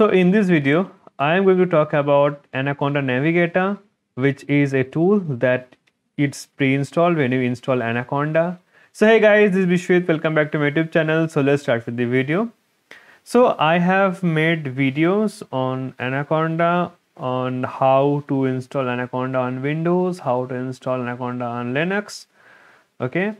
So in this video, I am going to talk about Anaconda Navigator, which is a tool that it's pre-installed when you install Anaconda. So hey guys, this is Biswajit. Welcome back to my YouTube channel. So let's start with the video. So I have made videos on Anaconda on how to install Anaconda on Windows, how to install Anaconda on Linux. Okay,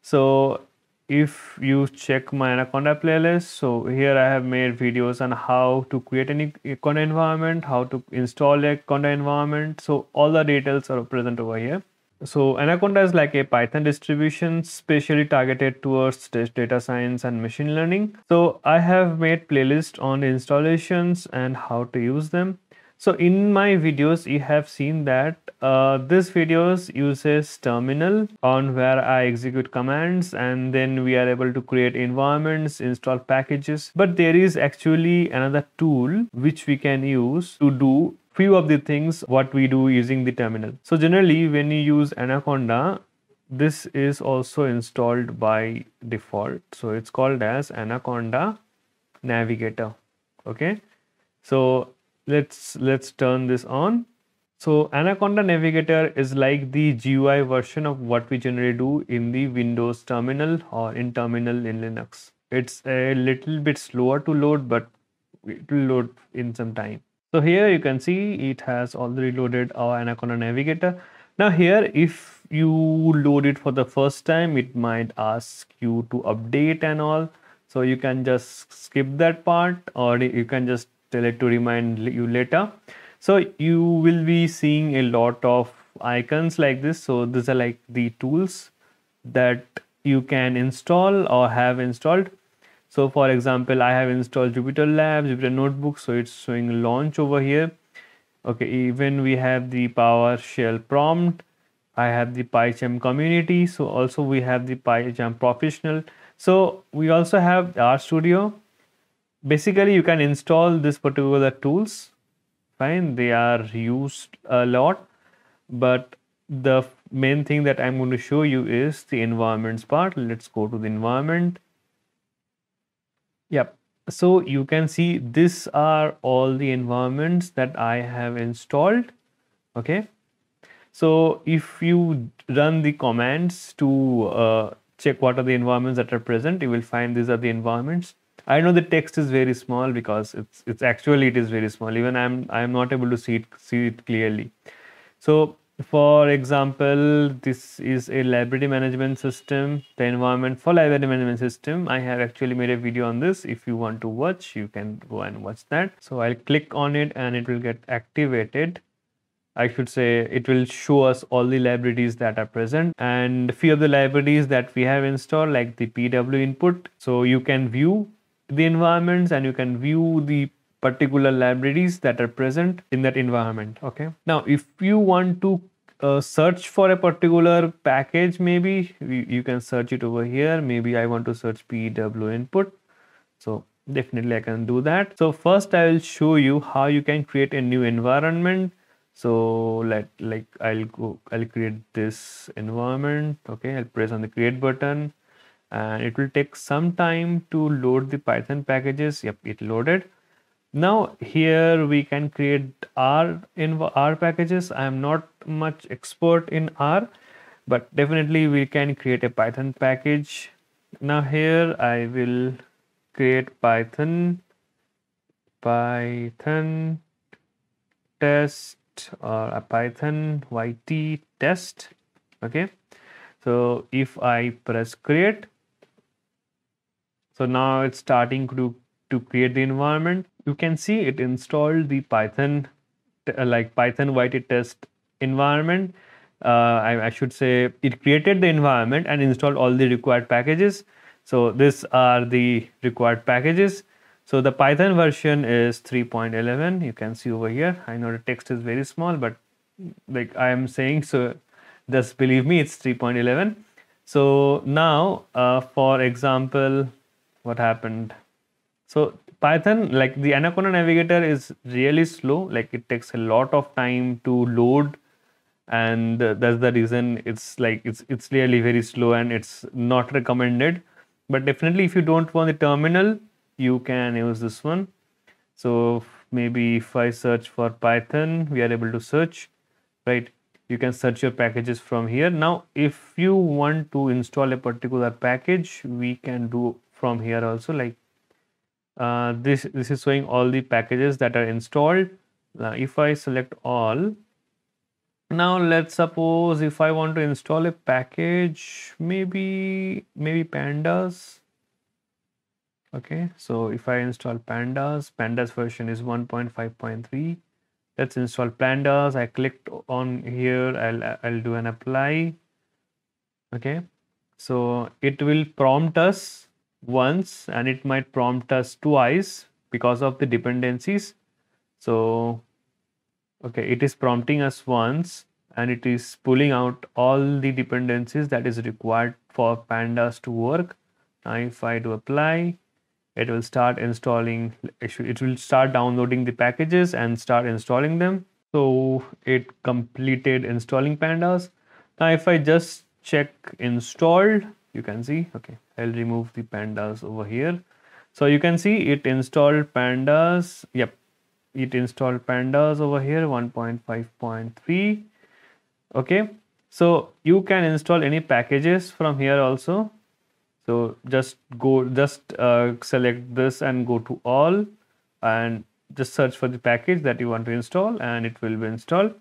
so if you check my Anaconda playlist, so here I have made videos on how to create an Anaconda environment, how to install a Anaconda environment. So all the details are present over here. So Anaconda is like a Python distribution specially targeted towards data science and machine learning. So I have made playlist on installations and how to use them. So in my videos, you have seen that uh, this videos uses terminal on where I execute commands and then we are able to create environments, install packages. But there is actually another tool which we can use to do few of the things what we do using the terminal. So generally when you use Anaconda, this is also installed by default. So it's called as Anaconda Navigator. Okay. So let's let's turn this on so Anaconda Navigator is like the GUI version of what we generally do in the Windows terminal or in terminal in Linux. It's a little bit slower to load, but it will load in some time. So here you can see it has already loaded our Anaconda Navigator. Now here, if you load it for the first time, it might ask you to update and all. So you can just skip that part or you can just tell it to remind you later. So you will be seeing a lot of icons like this. So these are like the tools that you can install or have installed. So for example i have installed jupyter labs jupyter notebook. So it's showing launch over here. Okay even we have the powershell prompt. I have the pycharm community. So also we have the pycharm professional. So we also have RStudio basically you can install this particular tools. Fine they are used a lot but the main thing that i'm going to show you is the environments part. Let's go to the environment. Yep. So you can see these are all the environments that i have installed. Okay. So if you run the commands to uh, check what are the environments that are present you will find these are the environments I know the text is very small because it's it's actually it is very small. Even I'm I'm not able to see it see it clearly. So for example, this is a library management system. The environment for library management system. I have actually made a video on this. If you want to watch, you can go and watch that. So I'll click on it and it will get activated. I should say it will show us all the libraries that are present and a few of the libraries that we have installed like the PW input. So you can view the environments and you can view the particular libraries that are present in that environment okay? Now if you want to uh, search for a particular package maybe you can search it over here. Maybe i want to search pw input. So definitely i can do that. So first i will show you how you can create a new environment. So let like i'll go i'll create this environment okay? I'll press on the create button and it will take some time to load the python packages. Yep it loaded. Now here we can create r in r packages. I am not much expert in r but definitely we can create a python package. Now here i will create python python test or a python yt test. Okay. So if i press create so now it's starting to, to create the environment. You can see it installed the Python, uh, like Python YT test environment. Uh, I, I, should say it created the environment and installed all the required packages. So these are the required packages. So the Python version is 3.11. You can see over here. I know the text is very small, but like I am saying, so just believe me, it's 3.11. So now, uh, for example, what happened. So python like the anaconda navigator is really slow. Like it takes a lot of time to load. And that's the reason it's like it's it's really very slow and it's not recommended. But definitely if you don't want the terminal you can use this one. So maybe if I search for Python we are able to search right? You can search your packages from here. Now if you want to install a particular package we can do from here also like uh, this this is showing all the packages that are installed. Uh, if I select all now let's suppose if I want to install a package maybe maybe pandas. Okay so if I install pandas pandas version is 1.5.3 let's install pandas. I clicked on here. I'll I'll do an apply. Okay so it will prompt us once and it might prompt us twice because of the dependencies. So okay it is prompting us once and it is pulling out all the dependencies that is required for pandas to work. Now if i do apply it will start installing it will start downloading the packages and start installing them. So it completed installing pandas. Now if i just check installed you can see okay i'll remove the pandas over here. So you can see it installed pandas yep it installed pandas over here 1.5.3 okay. So you can install any packages from here also. So just go just uh, select this and go to all and just search for the package that you want to install and it will be installed.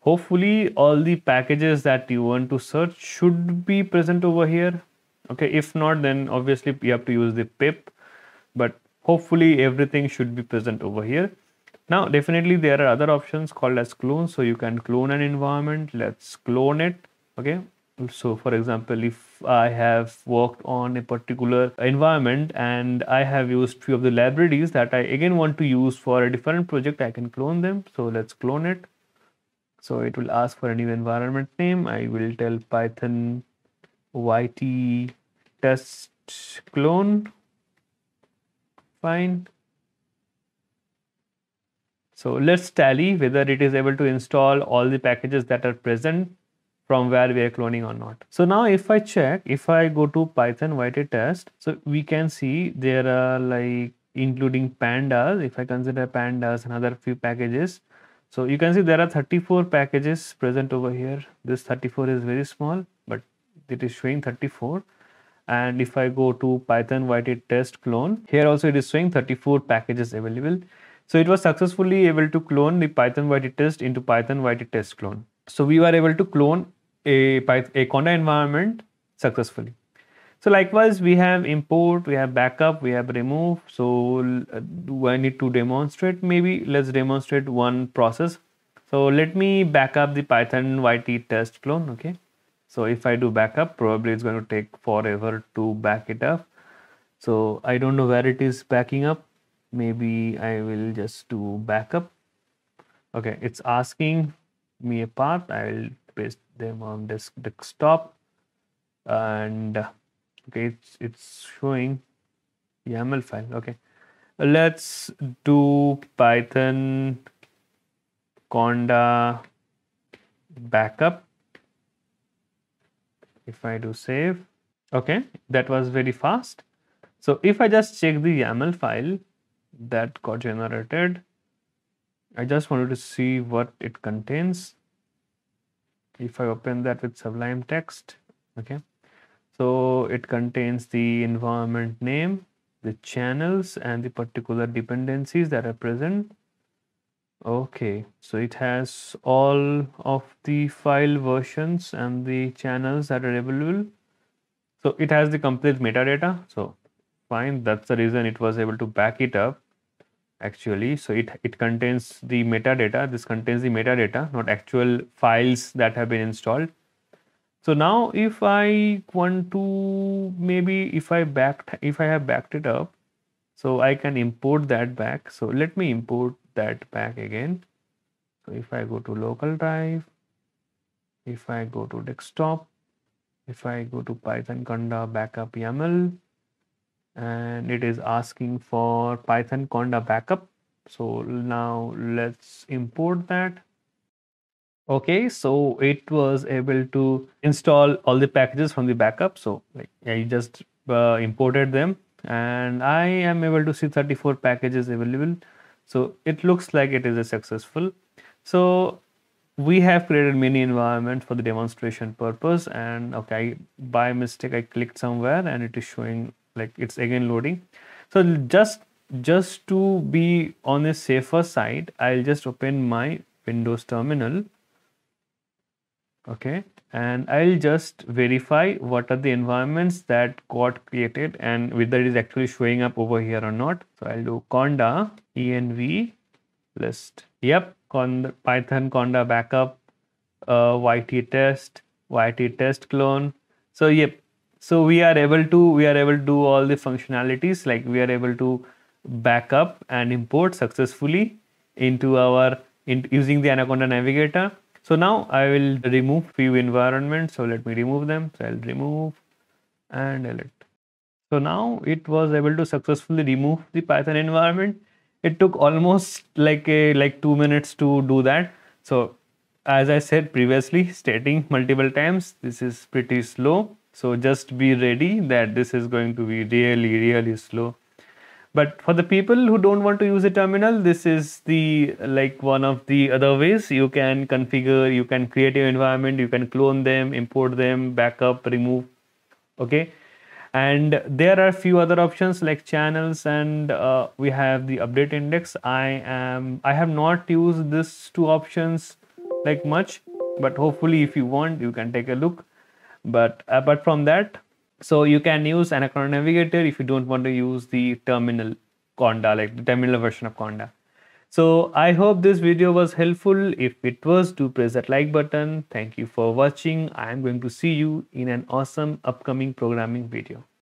Hopefully all the packages that you want to search should be present over here okay if not then obviously you have to use the pip but hopefully everything should be present over here now, definitely there are other options called as clone. So you can clone an environment. Let's clone it. Okay. So for example, if I have worked on a particular environment and I have used few of the libraries that I again want to use for a different project, I can clone them. So let's clone it. So it will ask for a new environment name. I will tell Python YT test clone. Fine. So let's tally whether it is able to install all the packages that are present from where we are cloning or not. So now if I check, if I go to Python YT test, so we can see there are like including pandas, if I consider pandas and other few packages. So you can see there are 34 packages present over here. This 34 is very small, but it is showing 34 and if I go to Python YT test clone, here also it is showing 34 packages available. So it was successfully able to clone the Python YT test into Python YT test clone. So we were able to clone a, Python, a Conda environment successfully. So likewise, we have import, we have backup, we have remove. So uh, do I need to demonstrate? Maybe let's demonstrate one process. So let me back up the Python YT test clone. Okay. So if I do backup, probably it's going to take forever to back it up. So I don't know where it is backing up. Maybe I will just do backup. Okay it's asking me a path. I will paste them on this desktop. And okay it's it's showing YAML file. Okay. Let's do Python conda backup if I do save okay that was very fast. So if I just check the YAML file that got generated I just wanted to see what it contains. If I open that with sublime text okay so it contains the environment name the channels and the particular dependencies that are present okay so it has all of the file versions and the channels that are available. So it has the complete metadata. So fine that's the reason it was able to back it up actually. So it it contains the metadata. This contains the metadata not actual files that have been installed. So now if i want to maybe if i backed if i have backed it up so i can import that back. So let me import that back again. So if i go to local drive if i go to desktop if i go to python conda backup yaml and it is asking for python conda backup. So now let's import that. Okay so it was able to install all the packages from the backup. So like i just uh, imported them and i am able to see 34 packages available so it looks like it is a successful. So we have created mini environment for the demonstration purpose and okay by mistake i clicked somewhere and it is showing like it's again loading. So just just to be on a safer side i'll just open my windows terminal. Okay and i'll just verify what are the environments that got created and whether it is actually showing up over here or not. So i'll do conda env list. Yep Conda, python conda backup uh, yt test yt test clone. So yep. So we are able to we are able to do all the functionalities like we are able to back up and import successfully into our in, using the anaconda navigator so now i will remove few environments. So let me remove them. So i'll remove and delete. So now it was able to successfully remove the python environment. It took almost like a like two minutes to do that. So as i said previously stating multiple times this is pretty slow. So just be ready that this is going to be really really slow but for the people who don't want to use a terminal this is the like one of the other ways. You can configure you can create your environment you can clone them import them backup remove okay? And there are few other options like channels and uh, we have the update index. I am i have not used these two options like much but hopefully if you want you can take a look. But apart from that so you can use anaconda navigator if you don't want to use the terminal conda like the terminal version of conda. So i hope this video was helpful. If it was do press that like button. Thank you for watching. I am going to see you in an awesome upcoming programming video